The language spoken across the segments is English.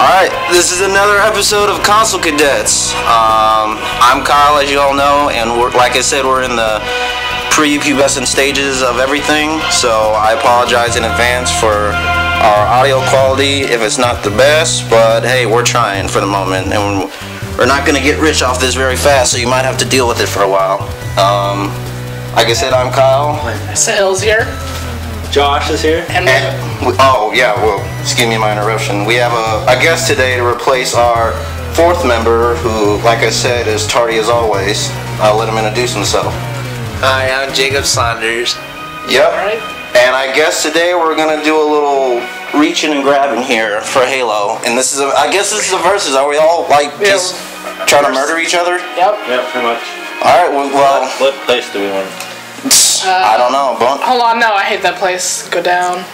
Alright, this is another episode of Console Cadets. Um, I'm Kyle, as you all know, and like I said, we're in the pre-pubescent stages of everything, so I apologize in advance for our audio quality if it's not the best, but hey, we're trying for the moment, and we're not going to get rich off this very fast, so you might have to deal with it for a while. Um, like I said, I'm Kyle. Sahil's here. Josh is here. And And, oh yeah, well, excuse me my interruption. We have a, a guest today to replace our fourth member, who, like I said, is tardy as always. I'll let him introduce himself. Hi, I'm Jacob Saunders. Yep. Alright. And I guess today we're gonna do a little reaching and grabbing here for Halo. And this is a, I guess this is a versus. Are we all like Yeah. just trying to murder each other? Yep. Yeah, pretty much. All right. Well, well What place do we want? I don't know. But Hold on, no, I hate that place. Go down.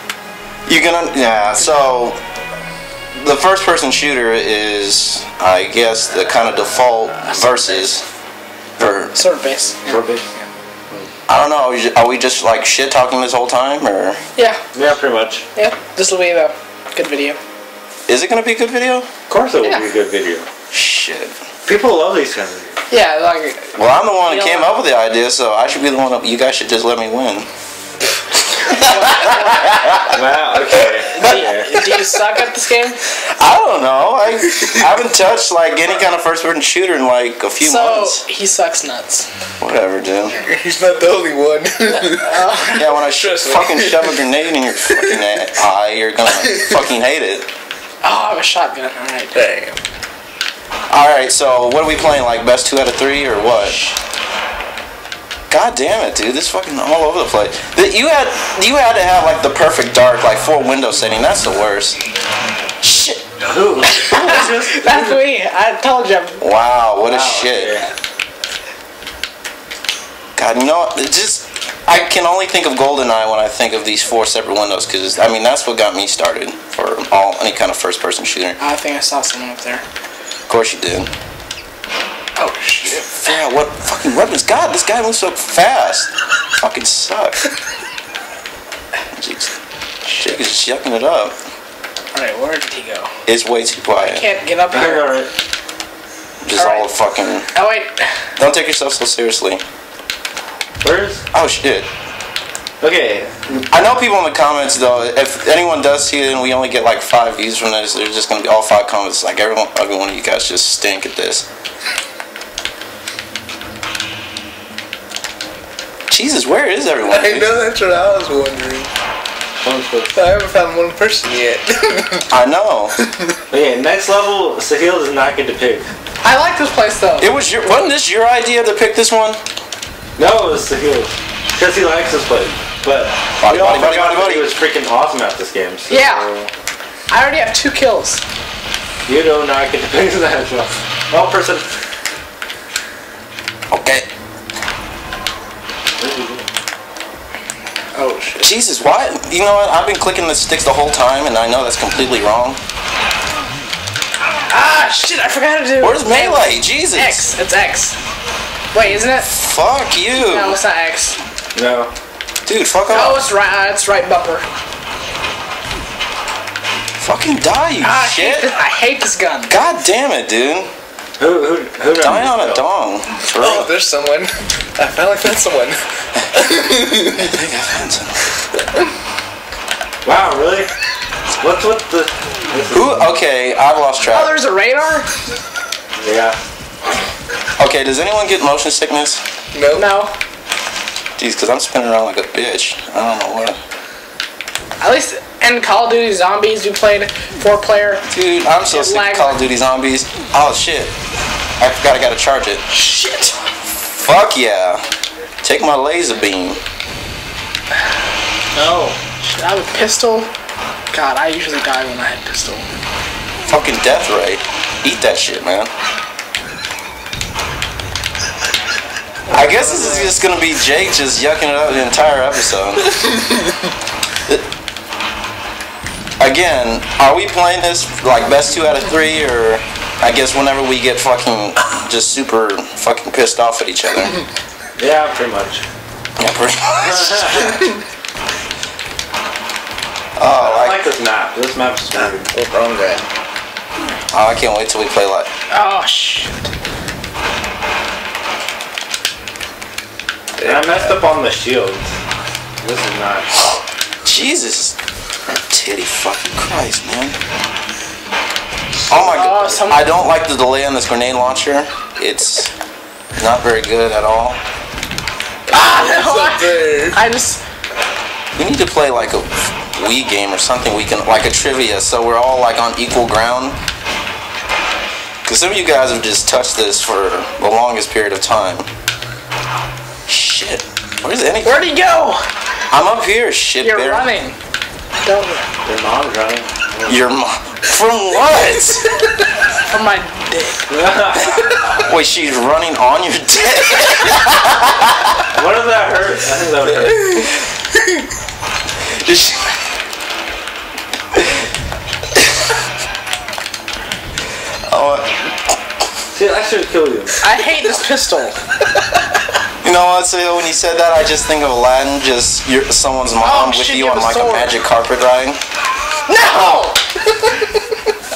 You gonna yeah. So the first person shooter is, I guess, the kind of default versus. For Sword base. I don't know. Are we ju- Are we just like shit talking this whole time, or Yeah, Yeah, pretty much. yeah. This will be a good video. is it gonna be a good video? Of course it will Yeah. be a good video. Shit. People love these kinds of videos. Yeah, like Well, I'm the one that You came up with the idea, so I should be the one. That, you guys should just let me win. Wow, okay. okay. do you suck at this game? I don't know. I, I haven't touched like any kind of first-person shooter in like a few So months. he sucks nuts. Whatever, dude. He's not the only one. Yeah, when I sh- Trust fucking shove a grenade in your fucking eye, you're gonna fucking hate it. Oh, I have a shotgun. All right. Damn. All right, so what are we playing? Like best two out of three or what? God damn it, dude! This fucking all over the place. That you had you had to have like the perfect dark, like four window setting. That's the worst. Shit! Who? Who was this? That's me. I told you. Wow, what a shit! okay. God, you know, it just I can only think of GoldenEye when I think of these four separate windows, because I mean that's what got me started for all any kind of first-person shooter. I think I saw someone up there. Of course you did. Oh shit. Yeah, what fucking weapons? God, this guy moves so fast. Fucking sucks. Jeez. Jake is just yucking it up. All right, where did he go? It's way too quiet. Can't get up Alright, here. alright. Just all Alright. fucking. Oh wait. Don't take yourself so seriously. Where's? Oh shit. Okay. I know people in the comments though. If anyone does see it and we only get like five views from this, there's just gonna be all five comments like everyone, every one of you guys just stink at this. Jesus, where is everyone? I dude? know that's what I was wondering. I haven't found one person yet. I know. Okay, next level, Sahil does not get to pick. I like this place though. It was your. Wasn't this your idea to pick this one? No, it was Sahil. Because he likes this place. But Body, we all body, body, body, body. he was freaking awesome at this game. So Yeah. I already have two kills. You do not get to pick that one. One person. Okay. Oh shit. Jesus, why? You know what? I've been clicking the sticks the whole time, and I know that's completely wrong. Ah shit! I forgot to do. Where's melee? Jesus. X. It's X. Wait, isn't it? Fuck you. No, it's not X. No. Dude. Fuck Oh, off. it's right. Uh, it's right bumper. Fucking die, you Ah, I hate, shit. this, I hate this gun. God damn it, dude. Who who who done Die on a dong. For oh, real. there's someone. I finally found someone. Wow, really? What's what the? Who? Okay, I've lost track. Oh, there's a radar. yeah. Okay, does anyone get motion sickness? No. No. Jeez, because I'm spinning around like a bitch. I don't know what. At least in Call of Duty Zombies, you played four player. Dude, I'm so sick of. Call of Duty Zombies. Oh shit. I forgot I gotta charge it. Shit. Fuck yeah. Take my laser beam. No. Should I have a pistol? God, I usually die when I have a pistol. Fucking death ray. Eat that shit, man. I guess this is just gonna be Jake just yucking it up the entire episode. Again, are we playing this like best two out of three, or I guess whenever we get fucking just super fucking pissed off at each other? Yeah, pretty much. Yeah, pretty much. Oh, I like like this map. This map's weird. What's wrong guy? Oh, I can't wait till we play like. Oh shit. And I messed up on the shield. This is not. Jesus. Titty fucking Christ, man. Oh my Oh, god. some- I don't like the delay on this grenade launcher. It's not very good at all. Ah, no. I, I just. We need to play like a Wii game or something we can, like a trivia, so we're all like on equal ground. Because some of you guys have just touched this for the longest period of time. Shit. Where's any? Where'd he go? I'm up here, shit You're bear. running. Don't Your mom's running. Your mom. From what? from my dick. Wait, she's running on your dick? what does that hurt? I think that would hurt. Did she- oh, See, I should kill you. I hate this pistol. You know what? So when you said that, I just think of Aladdin, just your, someone's mom Oh, with shit, you you on have a like a magic carpet ride. No!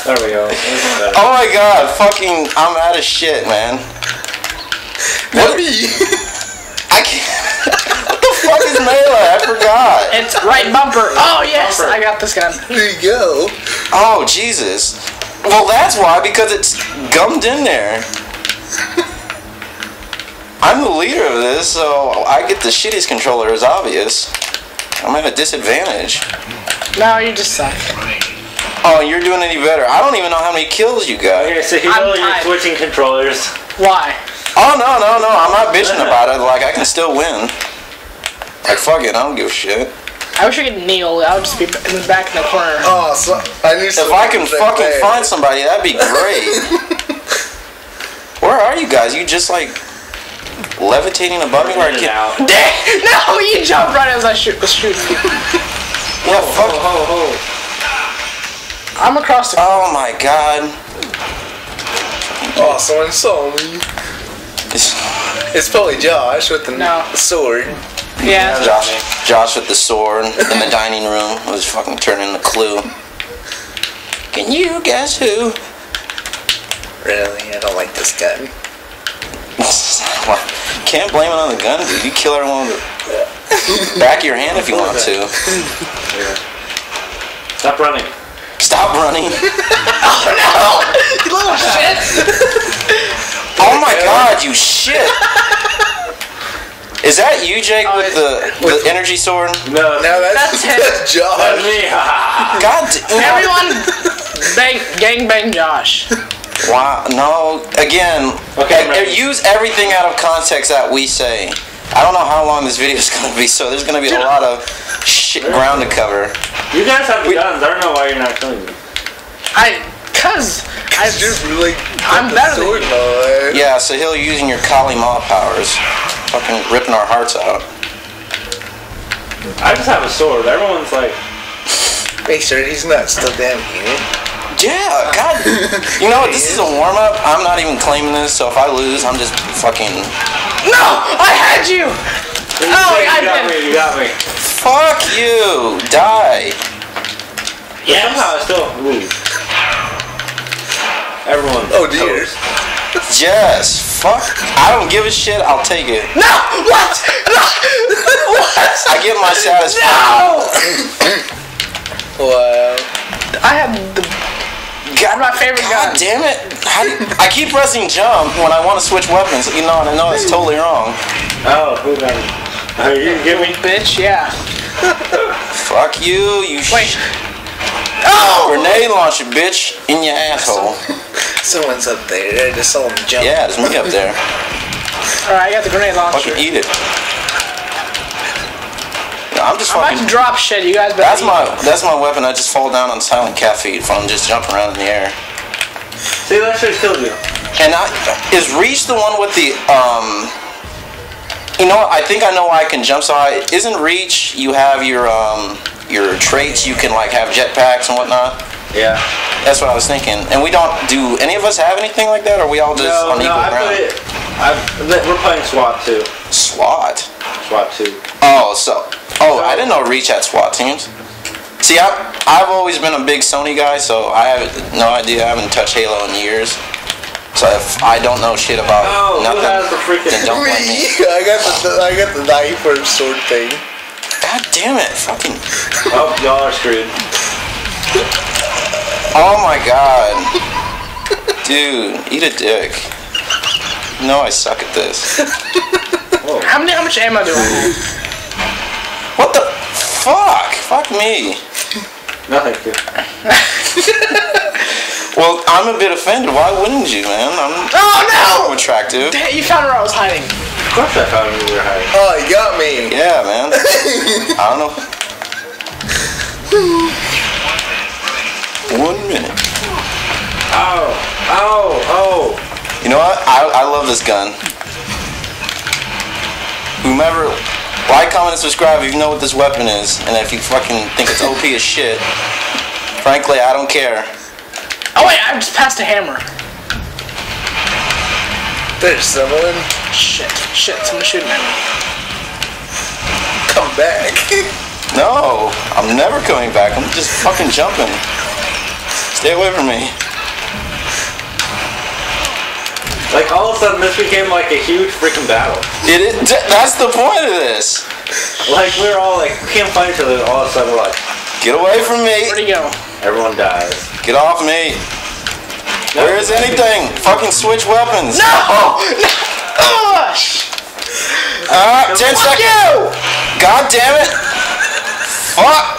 There we go. This is better. Oh my god, fucking, I'm out of shit, man. Not me. I can't. what the fuck is melee? I forgot. It's right bumper. Oh yes, Bumper. I got this gun. There you go. Oh Jesus. Well, that's why because it's gummed in there. I'm the leader of this, so I get the shittiest controller. Is obvious. I'm at a disadvantage. No, you just suck. Oh, you're doing any better. I don't even know how many kills you got. Okay, so you I'm know you're tied. switching controllers. Why? Oh no, no, no! I'm not bitching about it. Like I can still win. Like fuck it, I don't give a shit. I wish I could kneel. I would just be in the back in the corner. Oh, so I knew If I can fucking find somebody, that'd be great. Where are you guys? You just like levitating above me where I In and out. no, you jumped right as I shoot was shooting you. Yeah, Ho, fuck. ho, ho. I'm across the. Oh my god. Oh, someone saw me. It's It's probably Josh with the No. sword. Yeah. Josh, Josh with the sword in the dining room was fucking turning the clue. Can you guess who? Really, I don't like this gun. Can't blame it on the gun, dude. You kill everyone with the back of your hand if you want to. Stop running. Stop running. oh no! You little shit. Oh my god, you shit! Is that you, Jake, Oh, with the, the energy sword? No, no, that's, That's him. that's Josh. That's me. God damn. Everyone, bang, gang bang Josh. Wow, no. Again, Okay, like, use everything out of context that we say. I don't know how long this video is going to be, so there's going to be a lot of shit ground to cover. You guys have the guns. I don't know why you're not killing me. I, cause I, You're really I'm the better than you. boy. Yeah, Sahil using your Kali Ma powers. Fucking ripping our hearts out. I just have a sword. Everyone's like, Make sure he's not still down here. Yeah, God. You know what? This is a warm up. I'm not even claiming this, so if I lose, I'm just fucking. no, I had you. Oh, you I got me. You got me. Fuck you! Die! But somehow I still. Ooh. Everyone. Oh dear. Yes! Fuck! I don't give a shit, I'll take it. No, what? No, what? I get my satisfaction. No. Wow. I have the God, my favorite God gun. damn it! How do I keep pressing jump when I want to switch weapons. You know, and I know it's totally wrong. Oh, who got me? Oh, you didn't me? bitch. Yeah. Fuck you, you Wait. sh- Oh. grenade launcher, bitch, in your asshole. Someone's up there. I just saw him jump. Yeah, there's me up there. All right, I got the grenade launcher. Fucking eat it. No, I'm just I'm about fucking. to drop shit. You guys better. That's eat. my that's my weapon. I just fall down on silent cat feet from just jumping around in the air. See, that should have killed you. And I, is Reach the one with the um? You know, what? I think I know why I can jump so high. Isn't Reach? You have your um your traits. You can like have jetpacks and whatnot. Yeah. That's what I was thinking. And we don't do any of us have anything like that, or are we all just No, on no, equal I ground? put it. I, we're playing SWAT too. SWAT. SWAT 2. Oh, so oh, I didn't know Reach had SWAT teams. See, I, I've always been a big Sony guy, so I have no idea. I haven't touched Halo in years. So if I don't know shit about Oh, nothing, the freaking- then don't blame Me, me. I got the I got the knife or sword thing. God damn it! Fucking. Oh, y'all are screwed. Oh my god. Dude, eat a dick. No, I suck at this. Oh. How many? How much ammo do I have? What the fuck? Fuck me. No, thank you. Well, I'm a bit offended. Why wouldn't you, man? I'm Oh no! attractive. Damn, you found where I was hiding. Of course I found where you were hiding. Oh, you got me. Yeah, man. I don't know. One minute. Oh, oh, oh. You know what? I, I love this gun. Whomever, like, comment, and subscribe if you know what this weapon is, and if you fucking think it's OP as shit. Frankly, I don't care. Oh wait, I just passed a hammer. There's someone. Shit, shit, someone's shooting at me. Come back. No, I'm never coming back. I'm just fucking jumping. Stay away from me. Like all of a sudden, this became like a huge freaking battle. It, it, that's the point of this. Like we we're all like, we can't fight each other. All of a sudden, we're like, Get away from me. Where'd me. he go? everyone dies. Get off me. Where is anything? Fucking switch weapons. No! No! Oh, sh- Ah, 10 seconds. You! God damn it. Fuck.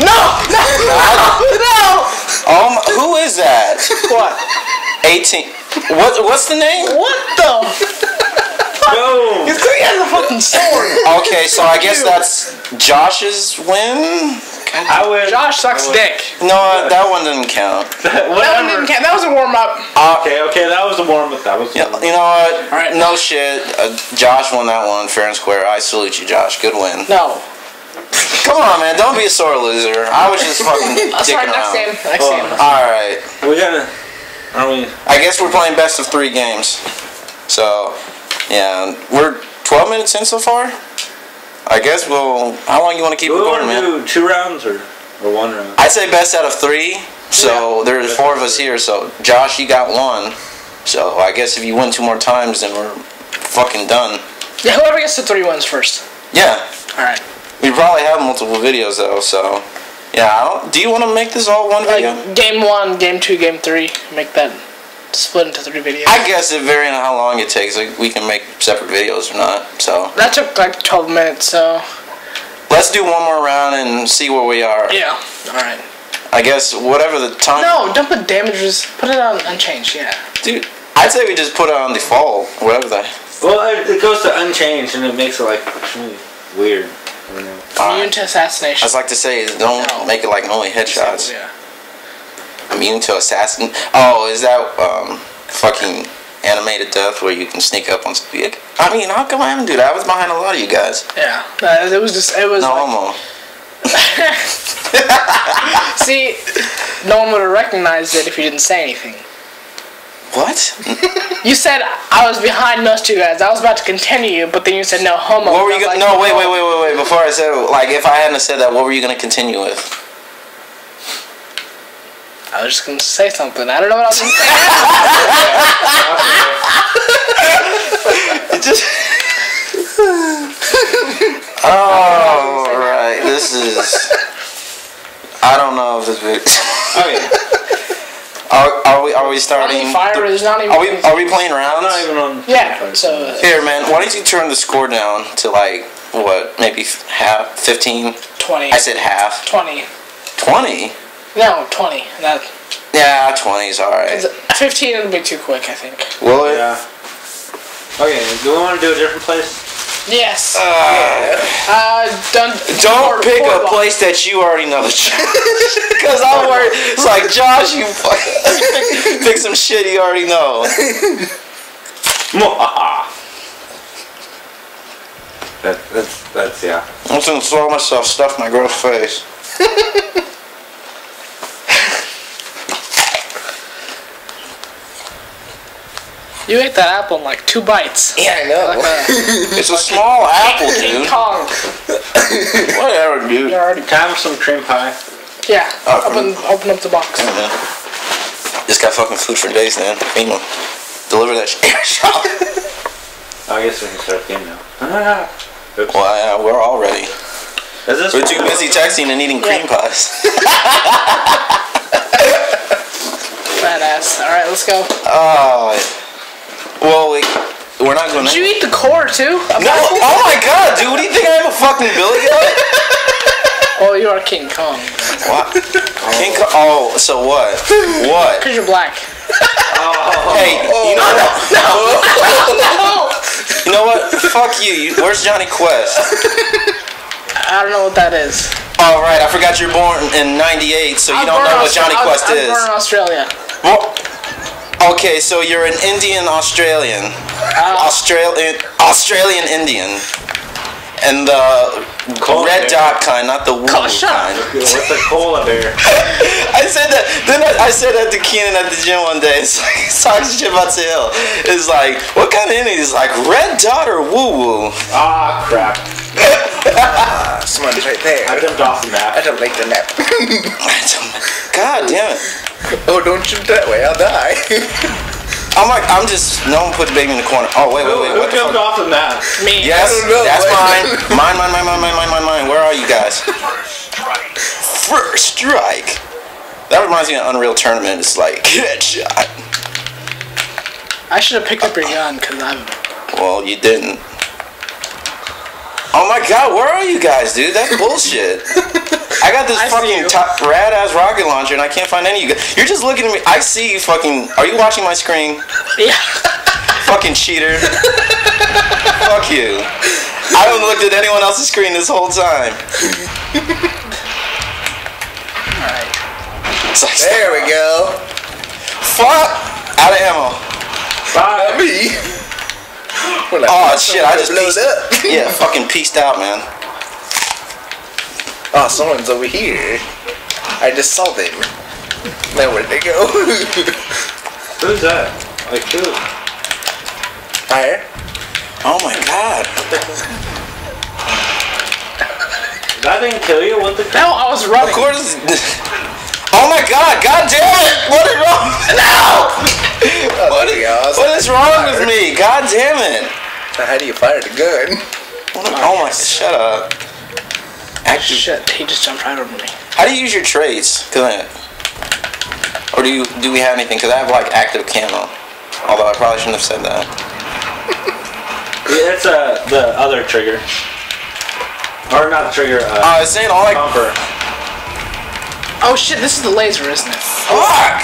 no! No! No! Oh, my, who is that? What? 18. What? What's the name? What the? Boom! It's because he has a fucking sword. Okay, so I guess that's Josh's win. I win. Josh sucks I win. dick. No, that one didn't count. That one didn't count. That was a warm up. Okay, okay, that was the warm up. That was. You know, you know what? Alright. No shit. Uh, Josh won that one fair and square. I salute you, Josh. Good win. No. Come on, man. Don't be a sore loser. I was just fucking That's dicking right. Next game. around. Next game. All right. We gotta. Are we? I guess we're playing best of three games. So, yeah, we're 12 minutes in so far. I guess we'll. How long you want to keep Do it we going, want man? to do two rounds or or one round? I'd say best out of three. So Yeah. there's four of us here. So Josh, you got one. So I guess if you win two more times, then we're fucking done. Yeah, whoever gets to three wins first. Yeah, All right. we probably have multiple videos though. So yeah, I don't, do you want to make this all one video? Like game one, game two, game three. Make that split into three videos. I guess it varies on how long it takes, like, we can make separate videos or not. So that took like 12 minutes, so let's do one more round and see where we are. yeah. All right. I guess whatever the time. No, don't put damages. Put it on unchanged. Yeah. dude. I'd say we just put it on default, whatever the. Well, it, it goes to unchanged and it makes it like weird. I don't know. Alright. Immune to assassination. I was like to say, don't No. make it like only headshots. Yeah. Immune to assassin. Oh, is that um fucking animated death where you can sneak up on? some- I mean, how come I haven't do that? I was behind a lot of you guys. Yeah. Uh, it was just. It was. No like- homo. see, no one would have recognized it if you didn't say anything. What? You said I was behind those two guys. I was about to continue, you, but then you said no homo. What were you was gonna? like, No, wait, wait, wait, wait, wait. Before I said, like, if I hadn't said that, what were you gonna continue with? I was just gonna say something. I don't know what I was gonna say. It just. oh, right. This is. I don't know if this. Video... Oh yeah. Are, are we? Are we starting? even fire. There's not even. Are we? Are we playing rounds? Not even on. Yeah. So uh, Here, man. Why don't you turn the score down to like what? Maybe half, fifteen. 20. I said half. 20. Twenty. No, 20. That. Yeah, twenty's all right. 15 it'll be too quick, I think. Will it? Yeah. Okay. Do we want to do a different place? Yes. Uh, Uh, done. don't Fort- pick a Walk. place that you already know the truth. Because I'm worried. It's like, Josh, you pick, pick some shit you already know. that, that's that's yeah. I'm just gonna swallow myself, stuff my gross face. You ate that apple in like two bites. Yeah, I know. Uh-huh. Like a It's a small apple, King dude. Kong. Whatever, dude. You're already. Can I some cream pie? Yeah. Oh, Open open up the box. Yeah. Just got fucking food for days, man. FEMA. Deliver that shit. shop. Oh, I guess we can start the game now. Well, yeah, we're all ready. Is this We're too busy texting and eating cream pies. Badass. All right, let's go. Oh. Well, we, we're not going Did to. you eat the core too? No, oh my god, dude, what do you think I am a fucking Billy Goat? Oh, you are King Kong. What? King Co- oh, so what? What? Cause you're black. Oh. Hey, you oh. know what? No. You know what? Fuck you. Where's Jonny Quest? I don't know what that is. Oh, right, I forgot you're born in 98, so you I'm don't know what Jonny Quest I'm, is. I'm born in Australia. Well, okay, so you're an Indian Australian. Australian Australian Indian. And the Cola red bear. dot kind, not the woo kind. What's a cola bear? I said that. Then I, I said that to Keenan at the gym one day. It's like he's talking shit about Hill. It's like, what kind of Indian? He's like red dot or woo woo. Ah, crap. Ah, someone's right there. I jumped off the I map. don't like the nap. God damn it. oh, don't shoot that way. I'll die. I'm like, I'm just no one put the baby in the corner. Oh wait, wait, wait. Who What the jumped fuck? off the map? Me. Yes, know, that's mine. Mine, mine, mine, mine, mine, mine, mine, mine. Where are you guys? First strike. First strike. That reminds me of Unreal Tournament. It's like good shot. I should have picked up your gun because I'm. Well, you didn't. Oh my god, where are you guys, dude? That's bullshit. I got this I fucking top, rad ass rocket launcher and I can't find any of you guys. You're just looking at me. I see you fucking. Are you watching my screen? Yeah. Fucking cheater. Fuck you. I haven't looked at anyone else's screen this whole time. Alright. Like, there we go. fuck! Out of ammo. Bye. Me. When Oh, shit, I just blows pieced- up. Yeah, fucking pieced out, man. Oh, someone's over here. I just saw them. Now where'd they go? Who's that? Like who? Fire. Oh my god. that didn't kill you? What the crap? No, I was running. Of course. Oh my god, god damn it! What is wrong? No! What that'd is, what is wrong with me? God damn it! Now, How do you fire the gun? Oh my, shut up. Active, Shit, he just jumped right over me. how do you use your traits? Cause I, or do you do we have anything? Cause I have like active camo. Although I probably shouldn't have said that. Yeah, it's uh, the other trigger. Or not trigger, uh, I was saying all like bumper. Oh shit, this is the laser, isn't it? fuck.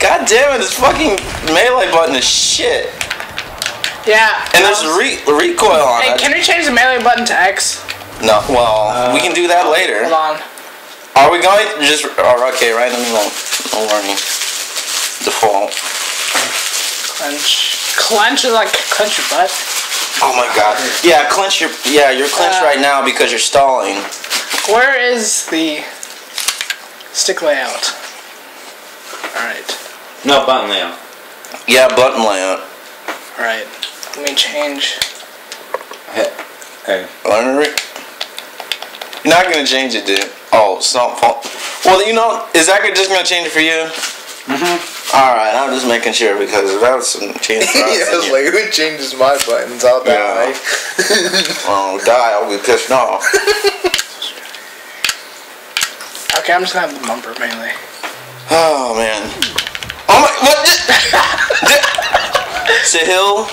God damn it! This fucking melee button is shit. Yeah. And there's re- recoil on Hey, it. can we change the melee button to X? No, well, we can do that later. Hold on. Are we going to just? Oh, okay, right. Let me know. No warning. Default. Clench. Clench is like clench your butt. Oh my god. Yeah, clench your. Yeah, you're clenched Uh, right now because you're stalling. Where is the stick layout? Alright. No, button layout. Yeah, button layout. Alright. Let me change. Hey. Hey. Learn it. You're not gonna change it, dude. Oh, some fault. Well, you know, is that just gonna change it for you? Mm-hmm. All right, I'm just making sure because if that was some chance. for us, yeah, I was like, who changes my buttons? I'll die. you- well, die. I'll be pissed off. Okay, I'm just gonna have the bumper mainly. Oh man. Oh my. What? Sahil.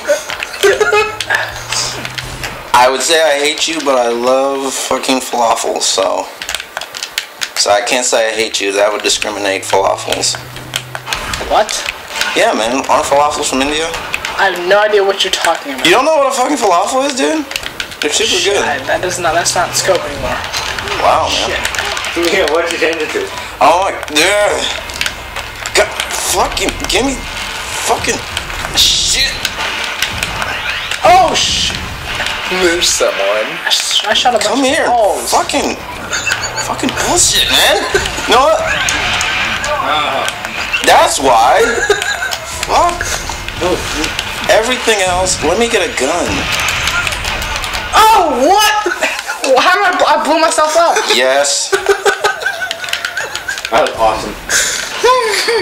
I would say I hate you, but I love fucking falafels. So. So I can't say I hate you. That would discriminate falafels. What? Yeah, man. Aren't falafels from India? I have no idea what you're talking about. You don't know what a fucking falafel is, dude? They're super Shit, good. I- that does not. That's not scope anymore. Wow, man. Shit. Yeah, what'd you change it to? Oh my. Yeah. God, fucking. Give me. Fucking. Shit. Oh shit! There's someone. I, sh- I shot a bunch Come of here. balls. Fucking. Fucking bullshit, man. You know what? Uh, that's why. Fuck. Everything else, let me get a gun. Oh, what? How did I, bl- I blew myself up? Yes, That was awesome.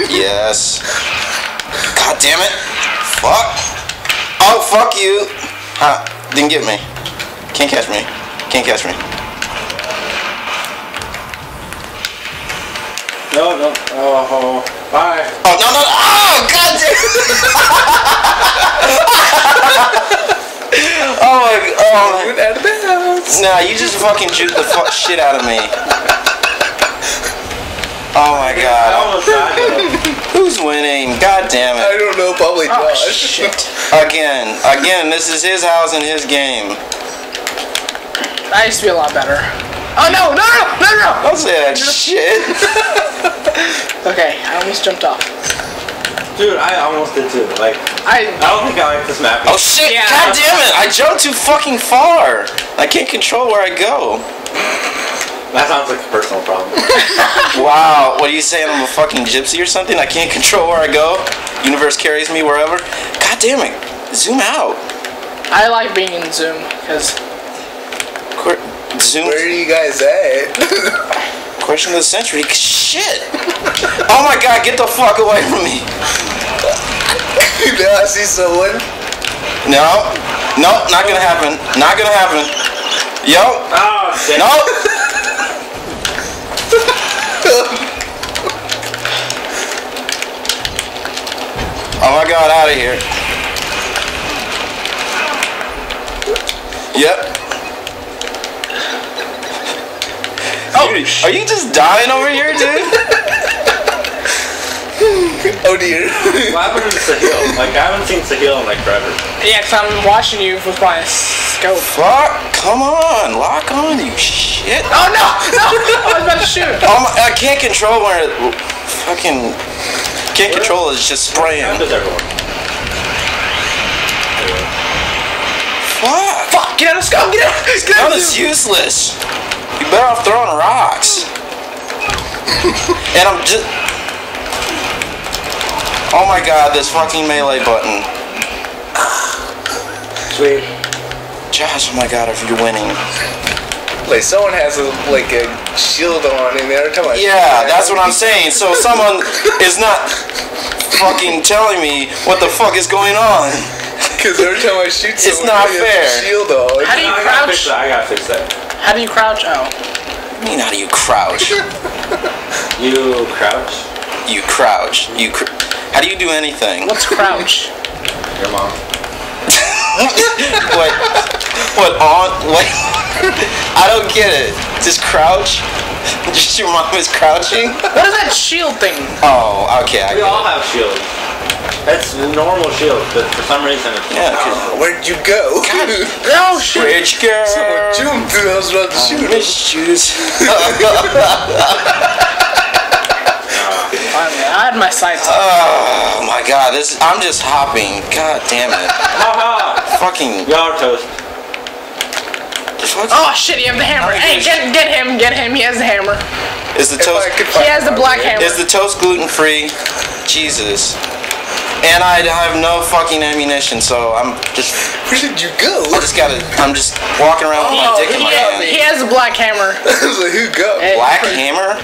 Yes. God damn it. Fuck. Oh, fuck you. Huh, didn't get me. Can't catch me. Can't catch me. No, no. Oh, bye. Oh, no, no, no. Oh, god damn Oh my, oh my. Went out of bounds. Nah, you just fucking juked the fuck shit out of me. Oh my god. almost died. though. Who's winning? God damn it. I don't know, probably Oh, shit. Again, again, this is his house and his game. I used to be a lot better. Oh, no, no, no, no, no. Don't say that shit. Okay, I almost jumped off. Dude, I almost did too. Like, I, I don't think I like this map. Oh shit, Yeah. god damn it. I jumped too fucking far. I can't control where I go. That sounds like a personal problem. Wow, what are you saying? I'm a fucking gypsy or something? I can't control where I go? Universe carries me wherever? God damn it. Zoom out. I like being in Zoom, because Qu- Zoom. Where are you guys at? Question of the century. Shit. Oh my god, get the fuck away from me. now I see someone. No. No, not gonna happen. Not gonna happen. Yo. Oh, shit. No. Oh my god, out of here. Yep. Oh, are you just dying over here, dude? Oh dear. What happened to Sahil? Like, I haven't seen Sahil in like forever. yeah, because I'm watching you with my scope. Fuck, come on, lock on, you shit. Oh, no, no, I was about to shoot. Oh I can't control where it, fucking, can't control it, it's just spraying. Everyone? Fuck. Fuck, get out of the scope, get out, get out That is useless. You better off throwing rocks. and I'm just. Oh my god, this fucking melee button. Sweet. Josh, oh my god, if you're winning. Like someone has a like a shield on and they're talking about Yeah, that's what I'm saying. So someone is not fucking telling me what the fuck is going on. Because every time I shoot It's not they have a fair. shield on. How do you I gotta fix crouch? that. I gotta fix that. How do you crouch? Oh. I mean, how do you crouch? You crouch. You crouch. You. Cr- how do you do anything? What's crouch? Your mom. What? What on? What? I don't get it. Just crouch? Just your mom is crouching? What is that shield thing? Oh, okay. I We all it. have shields. That's a normal shield, but for some reason it's Yeah, not. 'cause- Where'd you go? Oh, shit. Rich girl. Someone jumped through. I was about to shoot him. Miss shoes. Finally, I had my sights oh my god, this I'm just hopping. God damn it. Haha! Fucking Y'all are toast. Oh, shit, you have the hammer. Hey, get, get him, get him. He has the hammer. is the toast He has the black hammer. is the toast gluten free? Jesus. And I have no fucking ammunition, so I'm just Where did you go? I just gotta I'm just walking around with my Oh, dick in he, my has, hand. he has the black hammer. I was like, who go? Black hammer?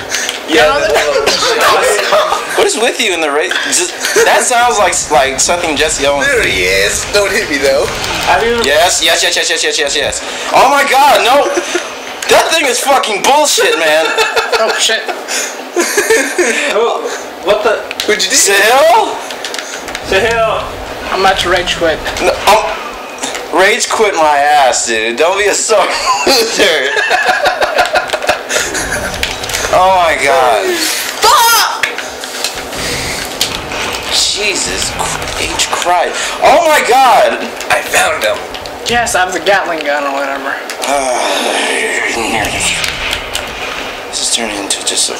Yeah, No, that was- What is with you in the race? That sounds like like something Jesse Owens. there he is. Don't hit me though. Have you? Yes, yes, yes, yes, yes, yes, yes, yes. Oh my God, no! That thing is fucking bullshit, man. Oh, shit. What the? What'd you do? Sahil? Sahil! I'm about to rage quit. No, um, rage quit my ass, dude. Don't be a sore loser. Oh my God. Fuck! Jesus H. Christ. Oh my God. I found him. Yes, I have the Gatling gun or whatever. This is turning into just a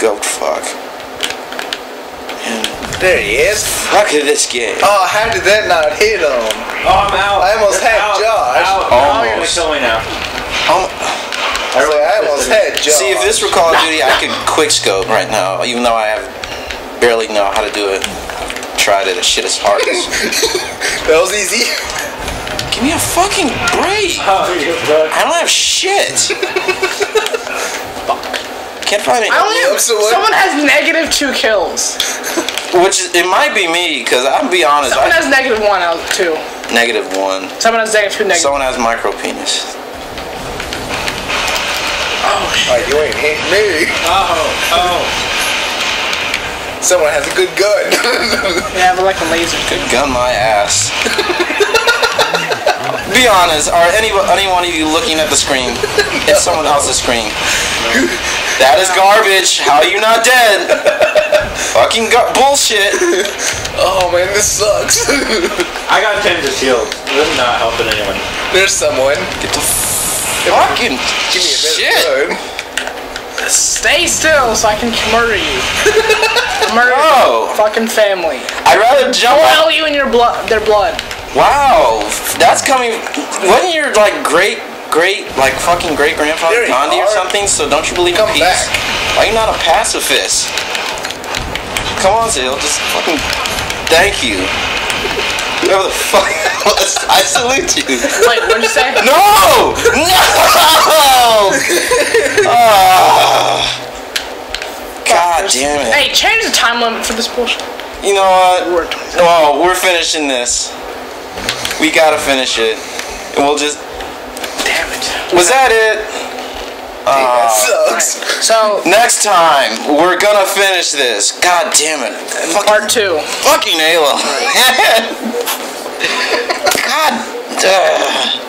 goat fuck. There he is. fuck this game. Oh, how did that not hit him? Oh, I'm out. I almost It's had out. Josh. Out. Almost. Oh, you're gonna kill me now. Oh, I was like, I almost had Josh. see, if this were Call of Duty, I could quick scope right now, even though I have barely know how to do it. tried it. That shit is hard. That was easy. Give me a fucking break. Oh, you fuck. I don't have shit. Can't find it. I only have, So what? someone has negative two kills. Which is, it might be me, because I'll be honest. Someone I, has negative one out of two. negative one. Someone has negative two. Negative. Someone has micro penis. Oh shit. Oh, you ain't hit me. Oh, oh. Someone has a good gun. Yeah, but like a laser. Good gun my ass. Be honest, are any any one of you looking at the screen? It's someone else's screen. That is garbage. How are you not dead? Fucking gu- bullshit. oh man, this sucks. I got tens of shields. This is not helping anyone. There's someone. Get the fucking Give me a bit shit. of. Stay still so I can murder you. murder No. your fucking family. I'd rather jump out. Boil you in your blood. Their blood. Wow, that's coming. Wasn't your like great, great, like fucking great grandfather Gandhi or something? So don't you believe Come in peace? back. Why you not a pacifist? Come on, Zil, just fucking. Thank you. Whoever the fuck was, I salute you. Wait, what'd you say? No! No! Ah. God damn it. Hey, change the time limit for this bullshit. You know what? We're at 20 Oh, we're finishing this. We gotta finish it. And we'll just. Damn it. Was that it? That Uh, sucks. So, next time, we're gonna finish this. God damn it. Fucking, part two. fucking Halo. God. Uh,